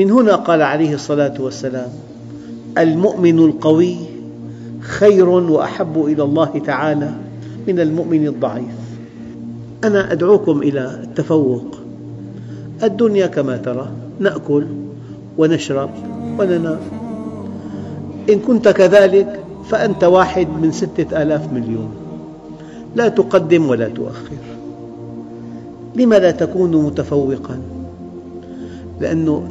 من هنا قال عليه الصلاة والسلام المؤمن القوي خير وأحب إلى الله تعالى من المؤمن الضعيف. أنا أدعوكم إلى التفوق. الدنيا كما ترى نأكل ونشرب وننام. إن كنت كذلك فأنت واحد من ستة آلاف مليون. لا تقدم ولا تؤخر. لم لا تكون متفوقاً؟ لأن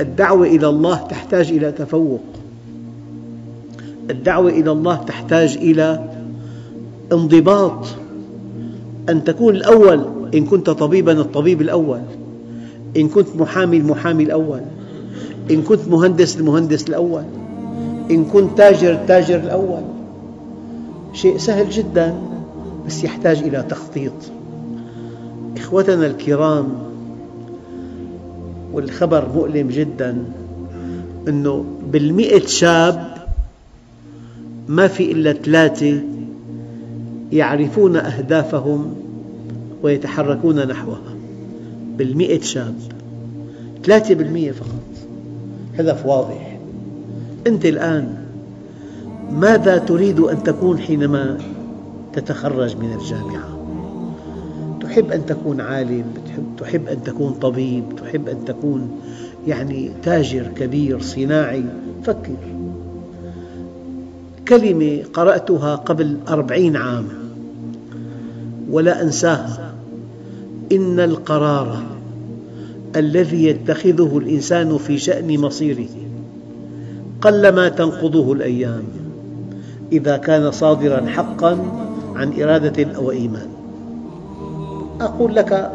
الدعوة إلى الله تحتاج إلى تفوق. الدعوة إلى الله تحتاج إلى انضباط. أن تكون الأول إن كنت طبيباً الطبيب الأول. إن كنت محامي المحامي الأول. إن كنت مهندس المهندس الأول. إن كنت تاجر التاجر الأول. شيء سهل جداً بس يحتاج إلى تخطيط. إخوتنا الكرام والخبر مؤلم جدا أنه بالمئة شاب ما في إلا ثلاثة يعرفون أهدافهم ويتحركون نحوها. بالمئة شاب. ثلاثة بالمئة فقط. هدف واضح. أنت الآن ماذا تريد أن تكون حينما تتخرج من الجامعة؟ تحب أن تكون عالم، تحب أن تكون طبيب، تحب أن تكون يعني تاجر كبير صناعي، فكر. كلمة قرأتها قبل أربعين عام ولا أنساها. إن القرار الذي يتخذه الإنسان في شأن مصيره قلما تنقضه الأيام إذا كان صادراً حقاً عن إرادة أو إيمان. أقول لك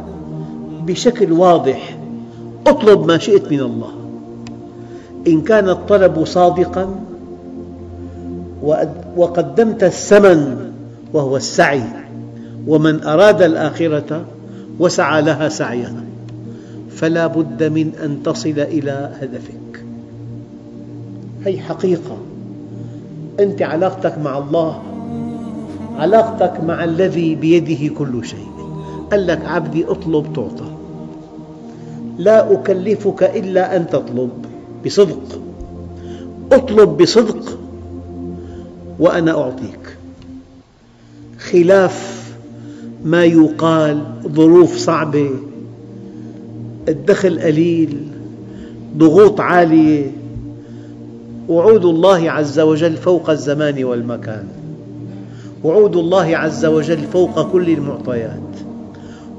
بشكل واضح. اطلب ما شئت من الله. إن كان الطلب صادقاً وقدمت الثمن وهو السعي. ومن أراد الآخرة وسعى لها سعيها فلا بد من أن تصل إلى هدفك. هذه حقيقة. أنت علاقتك مع الله علاقتك مع الذي بيده كل شيء. قال لك عبدي اطلب تعطى لا أكلفك إلا أن تطلب بصدق. اطلب بصدق وأنا أعطيك. خلاف ما يقال ظروف صعبة الدخل قليل ضغوط عالية. وعود الله عز وجل فوق الزمان والمكان. وعود الله عز وجل فوق كل المعطيات.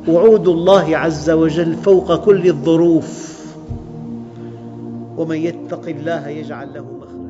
وعود الله عز وجل فوق كل الظروف. ومن يتق الله يجعل له مخرجا.